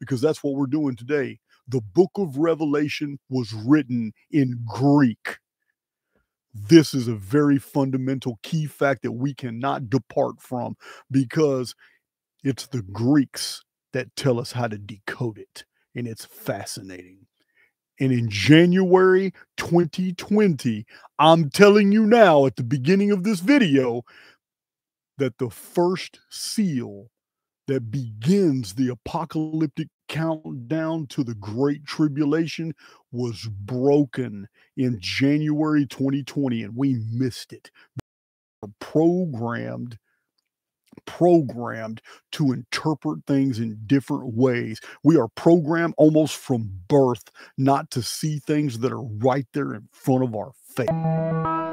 because that's what we're doing today. The book of Revelation was written in Greek. This is a very fundamental key fact that we cannot depart from because it's the Greeks that tell us how to decode it. And it's fascinating. And in January 2020, I'm telling you now at the beginning of this video that the first seal that begins the apocalyptic countdown to the great tribulation was broken in January 2020 and we missed it. We programmed programmed to interpret things in different ways. We are programmed almost from birth not to see things that are right there in front of our face.